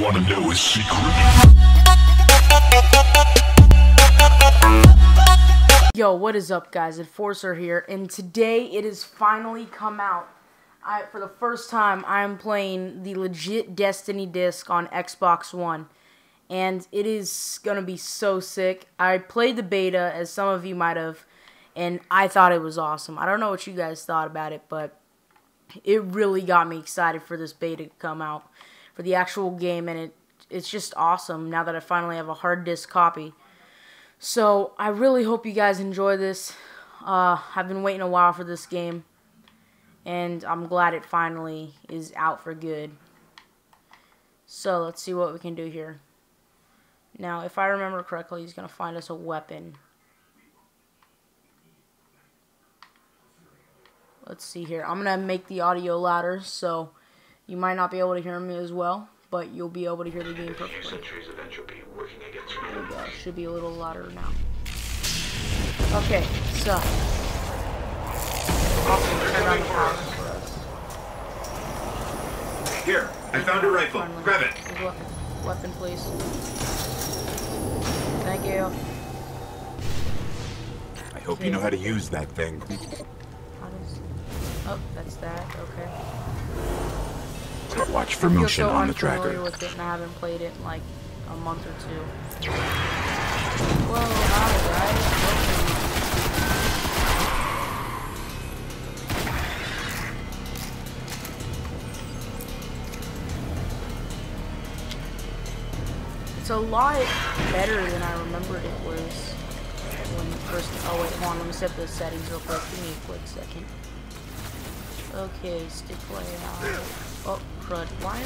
wanna know his secret? Yo, what is up, guys? Enforcer here, and today it has finally come out. I, for the first time, I am playing the legit Destiny disc on Xbox One, and it is gonna be so sick. I played the beta, as some of you might have, and I thought it was awesome. I don't know what you guys thought about it, but it really got me excited for this beta to come out for the actual game, and it it's just awesome now that I finally have a hard disk copy. So I really hope you guys enjoy this. Uh, I've been waiting a while for this game, and I'm glad it finally is out for good. So let's see what we can do here. Now, if I remember correctly, he's gonna find us a weapon. Let's see here. I'm going to make the audio louder, so you might not be able to hear me as well, but you'll be able to hear the game perfectly. There we go. Should be a little louder now. Okay, so. Awesome. Turn on the power for us. Here, I found a rifle. Finally. Grab it. Weapon. weapon, please. Thank you. I hope you know how to use that thing. Oh, that's that. Okay. Watch for motion so on the tracker. with it, and I haven't played it in like a month or two. Whoa. Welcome. It's a lot better than I remembered it was when first. Oh wait, hold on. Let me set the settings real quick. Give me a quick second. Okay, stick layout. Oh, crud. Why?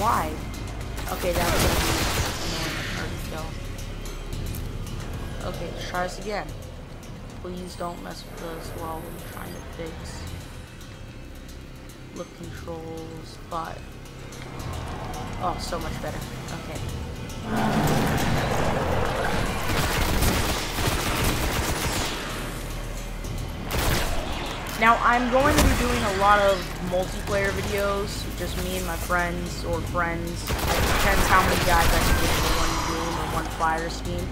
Why? Okay, that was gonna be annoying. Okay, let's try this again. Please don't mess with us while we're trying to fix. Look controls, but Oh, so much better. Okay. Now, I'm going to be doing a lot of multiplayer videos, just me and my friends, or friends. It depends how many guys I can get in one game or one fire scheme.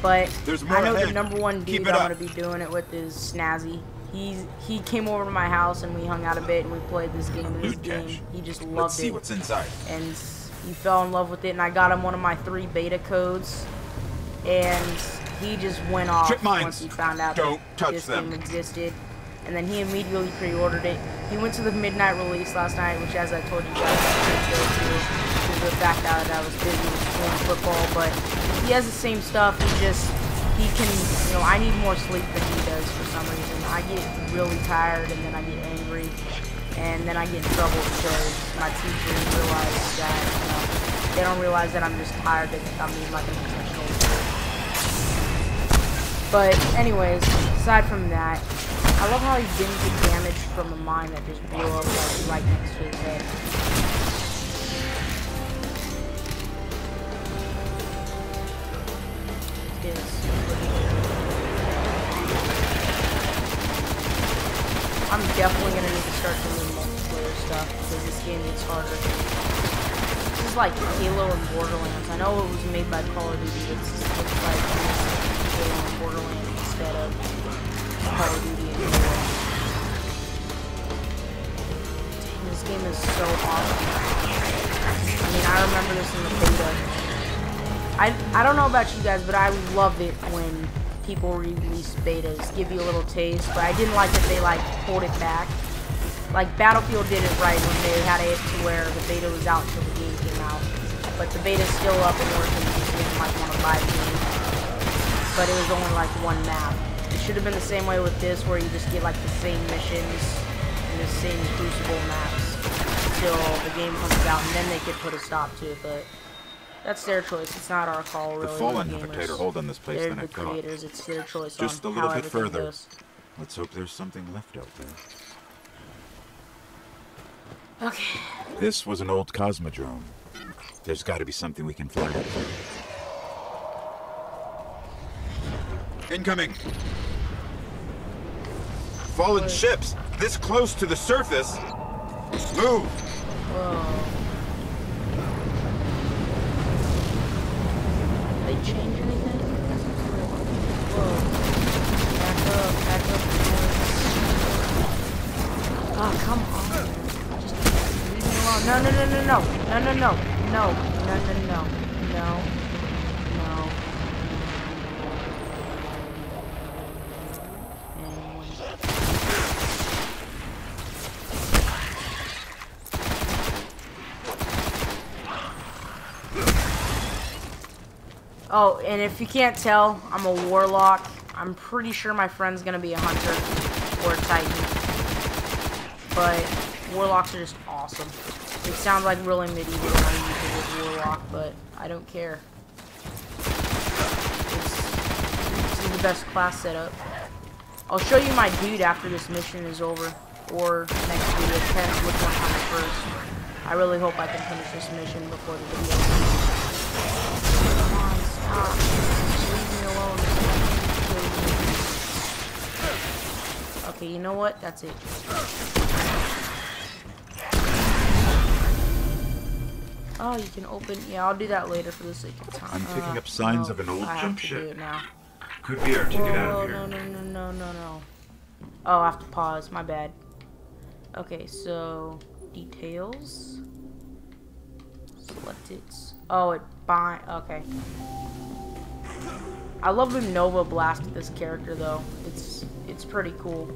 But There's more I know the number one dude I'm going to be doing it with is Snazzy. He's, he came over to my house and we hung out a bit and we played this game. This game, he just loved Let's see it what's inside. and he fell in love with it and I got him one of my three beta codes and he just went off once he found out Don't that touch this them. game existed and then he immediately pre-ordered it. He went to the midnight release last night, which as I told you guys, I go to due to the fact that I was busy school football, but he has the same stuff, he just, he can, you know, I need more sleep than he does for some reason. I get really tired and then I get angry and then I get in trouble because my teachers realize that, you know, they don't realize that I'm just tired, they think I'm being like. But anyways, aside from that, I love how he didn't get damaged from a mine that just blew up like right next to his head. I'm definitely gonna need to start doing multiplayer stuff because this game gets harder. This is like Halo and Borderlands. I know it was made by Call of Duty. It's, it's like the beta. I, I don't know about you guys, but I love it when people release betas, give you a little taste, but I didn't like that they like pulled it back. Like Battlefield did it right when they had it to where the beta was out until the game came out. But the beta's still up and working you didn't like want to buy the game. But it was only like one map. It should have been the same way with this where you just get like the same missions and the same crucible maps until the game comes out and then they could put a stop to it, but that's their choice. It's not our call, really. The Fallen have a tighter hold on this place They're than I the thought. creators. It's their choice Just a little bit further. goes. Let's hope there's something left out there. Okay. This was an old Cosmodrome. There's got to be something we can fly. Incoming! Fallen What? ships! This close to the surface! Move! Whoa. They change anything? Whoa. Back up, back up. Oh, come on. Just leave me alone. No, no, no, no, no. No, no, no. No, no, no, no. Oh, and if you can't tell, I'm a warlock. I'm pretty sure my friend's gonna be a hunter or a titan. But warlocks are just awesome. They sound like really medieval when I use warlock, but I don't care. It's, is the best class setup. I'll show you my dude after this mission is over. Or next video, depends which one comes first. I really hope I can finish this mission before the video Come on. Just leave me alone. Okay, you know what? That's it. Oh, you can open. Yeah, I'll do that later for the sake of time. I'm picking Uh, up signs no, of an old I jump ship. Now. Could be our ticket out Whoa, of no, no, no, no, no, no. Oh, I have to pause. My bad. Okay, so details. Select it. Oh, it bind. Okay. I love the Nova Blast with this character though. It's it's pretty cool.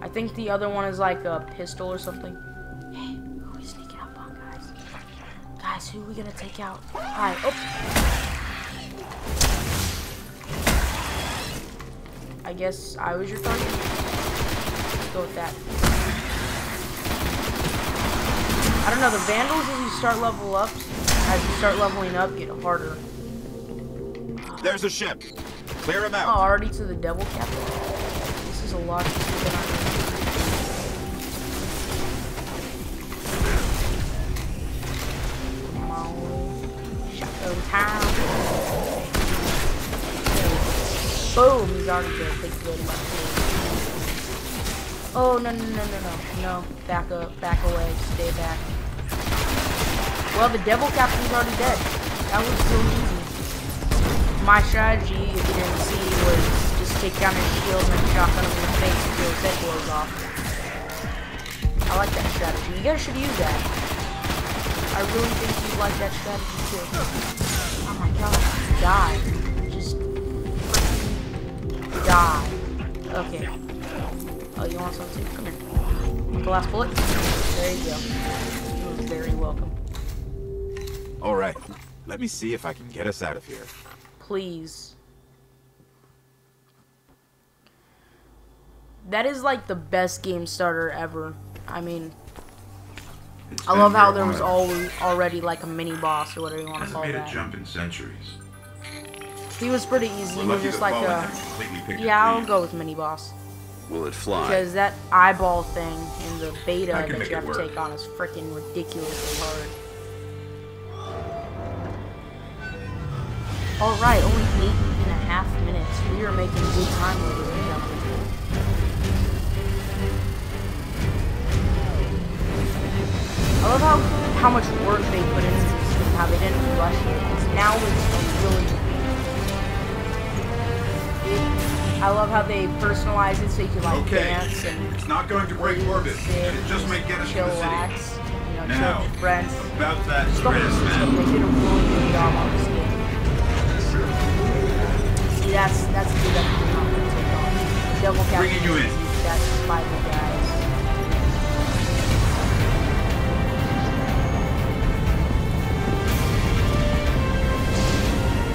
I think the other one is like a pistol or something. Hey, who we sneaking up on, guys? Guys, who are we gonna take out? Hi. Oh. I guess I was your target. Let's go with that. I don't know, the Vandals as you start level up, as you start leveling up, get harder. There's a ship. Clear him Oh, out. already to the Devil Captain? This is a lot easier than I Come on. Shotgun time. Boom, he's already dead. You very much. Oh, no, no, no, no, no. No, back up, back away, stay back. Well, the Devil Captain's already dead. That was so easy. My strategy, if you didn't see, was just take down his shield and shotgun him in the face until his head blows off. I like that strategy. You guys should use that. I really think you'd like that strategy too. Oh my god. Die. Just die. Okay. Oh, you want some too? Come here. The last bullet. There you go. You're very welcome. All right. Let me see if I can get us out of here. Please. That is like the best game starter ever. I mean, It's I love how there was while. always already like a mini boss or whatever you want to Hasn't call made a jump in centuries. He was pretty easy. We're He was just like a haven't completely picked yeah. up I'll go with mini boss Will it fly? because that eyeball thing in the beta that can you have to work. take on is freaking ridiculously hard. All right, only eight and a half minutes. We are making good time, over gentlemen. I love how how much work they put into this game, how they didn't rush it. Now it's really. It, I love how they personalize it so you can like Okay. dance and It's not going to break orbit, sit, it just may get us to the city. chillax, you know, Now, friends. about that Just the man. they did a really good job on game. See, that's that's the good thing I'm gonna take on. The Devil Captain Bringing you in. That's Bible guys.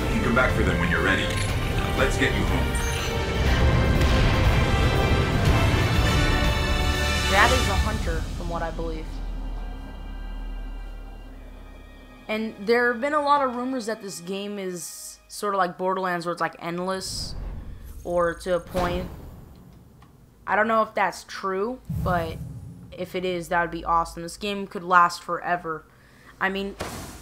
You can come back for them when you're ready. Let's get you home. That is a hunter, from what I believe. And there have been a lot of rumors that this game is sort of like Borderlands, where it's like endless, or to a point. I don't know if that's true, but if it is, that would be awesome. This game could last forever. I mean,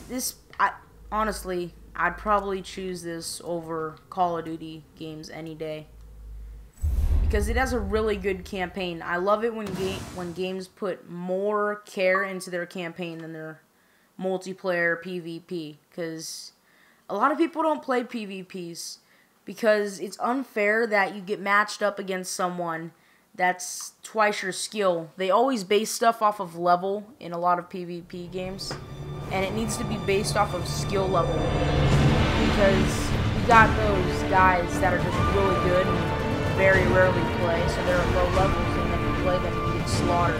this. I honestly, I'd probably choose this over Call of Duty games any day because it has a really good campaign. I love it when game when games put more care into their campaign than their multiplayer PvP because a lot of people don't play PvPs because it's unfair that you get matched up against someone that's twice your skill. They always base stuff off of level in a lot of PvP games, and it needs to be based off of skill level because you got those guys that are just really good and very rarely play, so they're at low levels, and then you play them and you get slaughtered.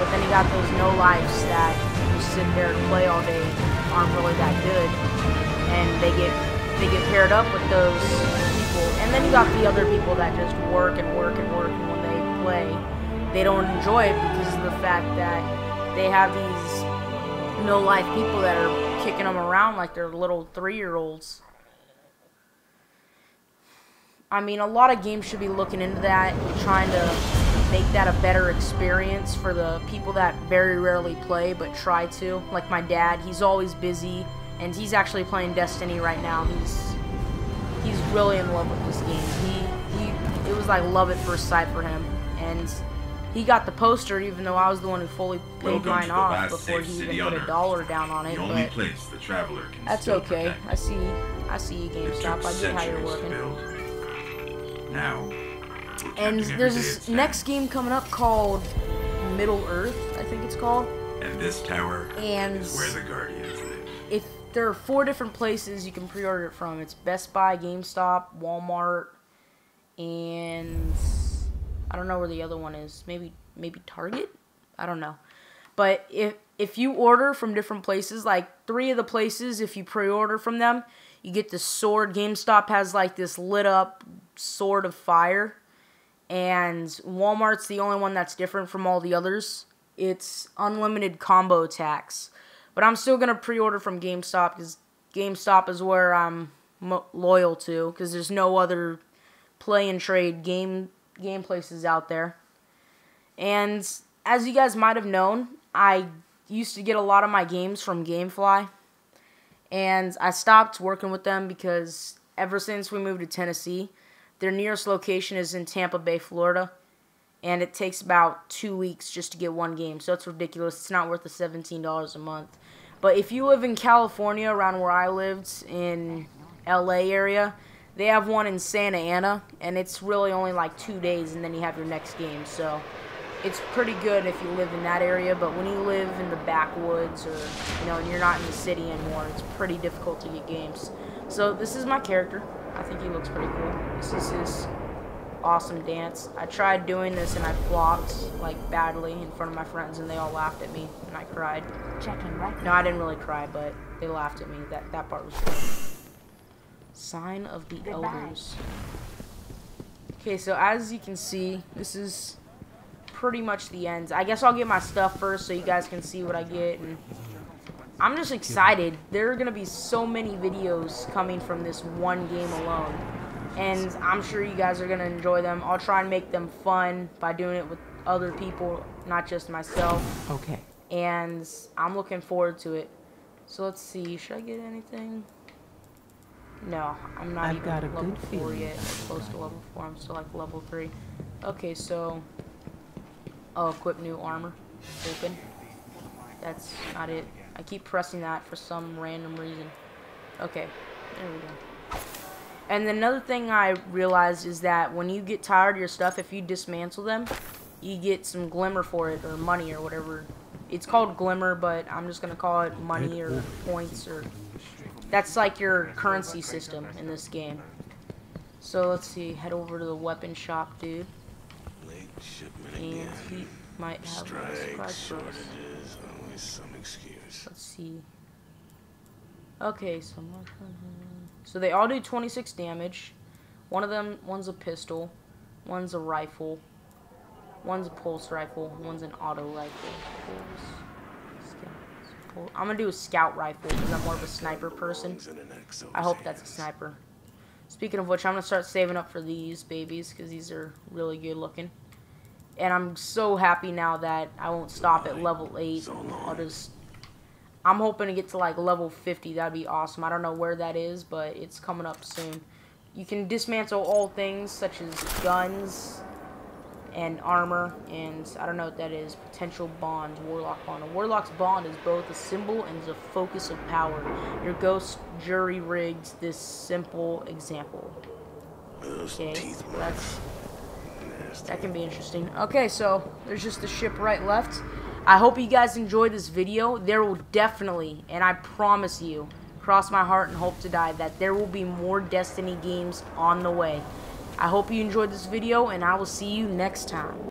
But then you got those no lives that just sit there and play all day, aren't really that good, and they get they get paired up with those people. And then you got the other people that just work and work and work, and when they play, they don't enjoy it because of the fact that they have these no life people that are kicking them around like they're little three year olds. I mean, a lot of games should be looking into that and trying to make that a better experience for the people that very rarely play but try to. Like my dad, he's always busy and he's actually playing Destiny right now. He's he's really in love with this game. He he it was like love at first sight for him and he got the poster even though I was the one who fully paid Welcome mine off before he even put a dollar down on it. The only But place the traveler can that's okay. protect. I see I see you GameStop. I get how you're working. Now, And there's this next game coming up called Middle Earth, I think it's called. And this tower And is where the Guardians there are four different places you can pre-order it from, it's Best Buy, GameStop, Walmart, and I don't know where the other one is. Maybe maybe Target. I don't know. But if if you order from different places, like three of the places, if you pre-order from them, you get this sword. GameStop has like this lit up sword of fire, and Walmart's the only one that's different from all the others. It's unlimited combo attacks. But I'm still gonna pre-order from GameStop because GameStop is where I'm loyal to because there's no other play and trade game game places out there. And as you guys might have known, I used to get a lot of my games from GameFly. And I stopped working with them because ever since we moved to Tennessee, their nearest location is in Tampa Bay, Florida. And it takes about two weeks just to get one game. So it's ridiculous. It's not worth the $17 a month. But if you live in California, around where I lived in LA area, they have one in Santa Ana, and it's really only like two days, and then you have your next game. So it's pretty good if you live in that area. But when you live in the backwoods, or you know, and you're not in the city anymore, it's pretty difficult to get games. So this is my character. I think he looks pretty cool. This is his awesome dance. I tried doing this and I flopped like badly in front of my friends, and they all laughed at me, and I cried. Checking right. No, I didn't really cry, but they laughed at me. That that part was good. Sign of the Goodbye. Elders. Okay, so as you can see, this is pretty much the end. I guess I'll get my stuff first so you guys can see what I get. And I'm just excited. There are gonna be so many videos coming from this one game alone, and I'm sure you guys are gonna enjoy them. I'll try and make them fun by doing it with other people, not just myself Okay. and I'm looking forward to it. So let's see, should I get anything? No, I'm not I've even got a level good four yet. I'm close to level four. I'm still like level three. Okay, so I'll equip new armor. Open. That's not it. I keep pressing that for some random reason. Okay, there we go. And another thing I realized is that when you get tired of your stuff, if you dismantle them, you get some glimmer for it or money or whatever. It's called glimmer, but I'm just gonna call it money or points or that's like your currency system in this game. So let's see, head over to the weapon shop, dude, Late shipment and again. he might have a Strikes, surprise for us. shortages, always some excuse. Let's see. Okay, so so they all do 26 damage. One of them, one's a pistol, one's a rifle, one's a pulse rifle, one's an auto rifle. I'm gonna do a scout rifle because I'm more of a sniper person. I hope that's a sniper. Speaking of which, I'm gonna start saving up for these babies because these are really good looking. And I'm so happy now that I won't stop at level eight. I'll just. I'm hoping to get to like level 50. That'd be awesome. I don't know where that is, but it's coming up soon. You can dismantle all things such as guns and armor, and I don't know what that is. Potential bonds, warlock bond. A warlock's bond is both a symbol and is a focus of power. Your ghost jury rigged this simple example. Okay, so that's That can be interesting. Okay, so there's just the ship right left. I hope you guys enjoyed this video. There will definitely, and I promise you, cross my heart and hope to die, that there will be more Destiny games on the way. I hope you enjoyed this video, and I will see you next time.